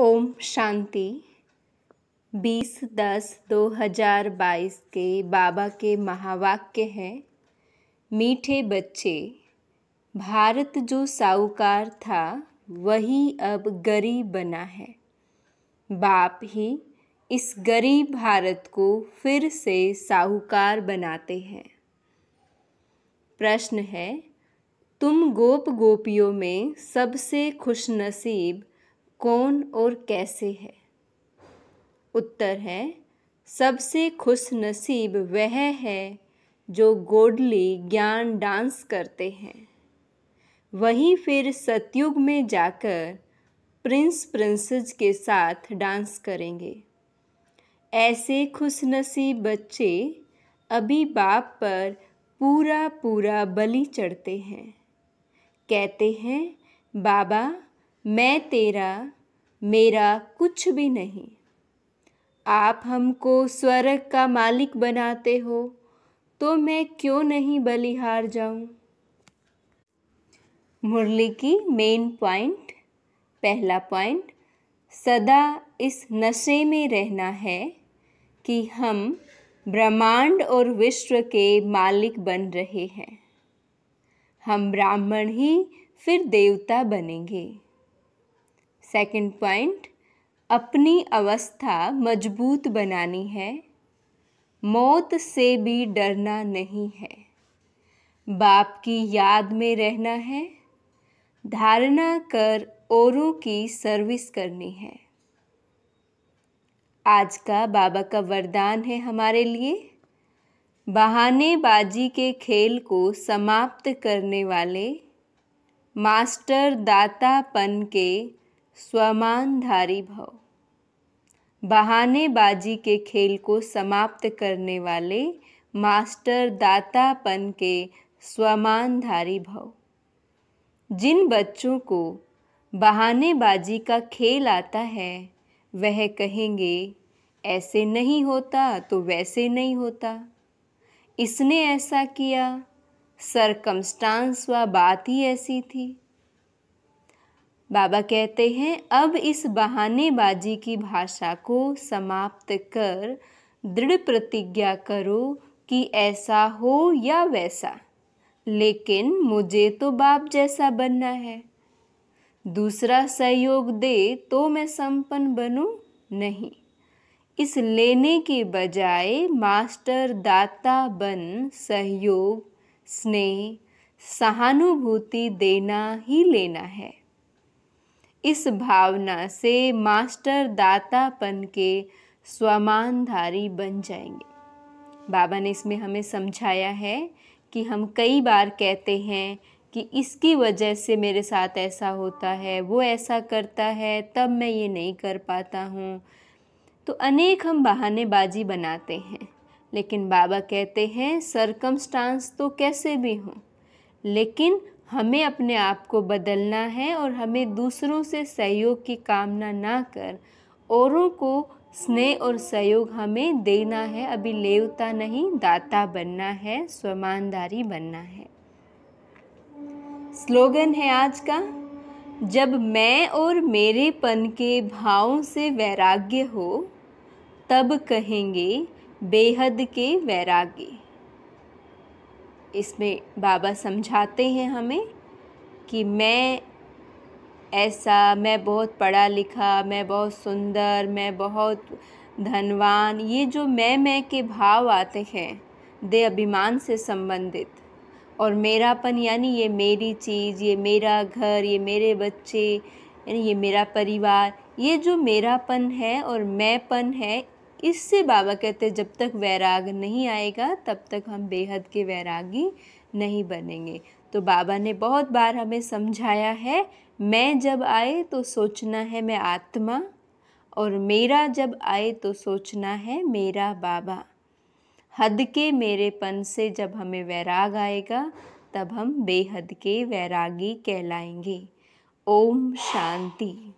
ओम शांति। बीस दस दो हज़ार बाईस के बाबा के महावाक्य हैं, मीठे बच्चे, भारत जो साहूकार था, वही अब गरीब बना है। बाप ही इस गरीब भारत को फिर से साहूकार बनाते हैं। प्रश्न है, तुम गोप गोपियों में सबसे खुशनसीब कौन और कैसे है? उत्तर है, सबसे खुश नसीब वह है जो गोडली ज्ञान डांस करते हैं। वहीं फिर सतयुग में जाकर प्रिंस प्रिंसेस के साथ डांस करेंगे। ऐसे खुश नसीब बच्चे अभी बाप पर पूरा पूरा बलि चढ़ते हैं। कहते हैं, बाबा मैं तेरा, मेरा कुछ भी नहीं। आप हमको स्वर्ग का मालिक बनाते हो तो मैं क्यों नहीं बलिहार जाऊँ? मुरली की मेन पॉइंट पहला पॉइंट सदा इस नशे में रहना है कि हम ब्रह्मांड और विश्व के मालिक बन रहे हैं। हम ब्राह्मण ही फिर देवता बनेंगे। सेकंड पॉइंट अपनी अवस्था मज़बूत बनानी है। मौत से भी डरना नहीं है। बाप की याद में रहना है। धारणा कर औरों की सर्विस करनी है। आज का बाबा का वरदान है हमारे लिए। बहानेबाजी के खेल को समाप्त करने वाले मास्टर दातापन के स्वमानधारी भव। बहानेबाजी के खेल को समाप्त करने वाले मास्टर दातापन के स्वमानधारी भव। जिन बच्चों को बहानेबाजी का खेल आता है, वह कहेंगे, ऐसे नहीं होता तो वैसे नहीं होता। इसने ऐसा किया सरकमस्टांस व बात ही ऐसी थी। बाबा कहते हैं, अब इस बहानेबाजी की भाषा को समाप्त कर दृढ़ प्रतिज्ञा करो कि ऐसा हो या वैसा। लेकिन मुझे तो बाप जैसा बनना है। दूसरा सहयोग दे तो मैं संपन्न बनूं? नहीं। इस लेने के बजाय मास्टर दाता बन सहयोग, स्नेह, सहानुभूति देना ही लेना है। इस भावना से मास्टर दातापन के स्वमानधारी बन जाएँगे। बाबा ने इसमें हमें समझाया है कि हम कई बार कहते हैं कि इसकी वजह से मेरे साथ ऐसा होता है, वो ऐसा करता है, तब मैं ये नहीं कर पाता हूँ। तो अनेक हम बहानेबाजी बनाते हैं, लेकिन बाबा कहते हैं सरकमस्टांस तो कैसे भी हों, लेकिन हमें अपने आप को बदलना है और हमें दूसरों से सहयोग की कामना ना कर। औरों को स्नेह और सहयोग हमें देना है। अभी लेवता नहीं, दाता बनना है स्वमानदारी बनना है। स्लोगन है आज का, जब मैं और मेरेपन के भावों से वैराग्य हो, तब कहेंगे, बेहद के वैराग्य। इसमें बाबा समझाते हैं हमें कि मैं ऐसा, मैं बहुत पढ़ा लिखा, मैं बहुत सुंदर, मैं बहुत धनवान, ये जो मैं मैं के भाव आते हैं, दे अभिमान से संबंधित। और मेरापन यानी ये मेरी चीज़, ये मेरा घर, ये मेरे बच्चे, यानी ये मेरा परिवार, ये जो मेरापन है और मैंपन है इससे बाबा कहते हैं, जब तक वैराग नहीं आएगा, तब तक हम बेहद के वैरागी नहीं बनेंगे। तो बाबा ने बहुत बार हमें समझाया है, मैं जब आए तो सोचना है मैं आत्मा, और मेरा जब आए तो सोचना है मेरा बाबा। हद के मेरेपन से जब हमें वैराग आएगा, तब हम बेहद के वैरागी कहलाएँगे। ओम शांति।